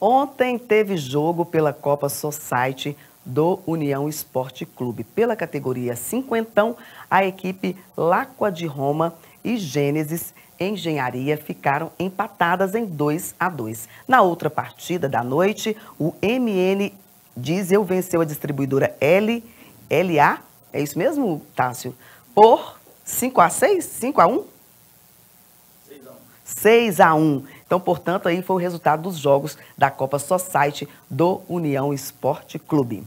Ontem teve jogo pela Copa Society do União Esporte Clube. Pela categoria cinquentão, a equipe Láqua de Roma e Gênesis Engenharia ficaram empatadas em 2 a 2. Na outra partida da noite, o MN Diesel venceu a distribuidora L, LA, é isso mesmo, Tássio? Por 5 a 6? 5 a 1? 6 a 1. Então, portanto, aí foi o resultado dos jogos da Copa Society do União Esporte Clube.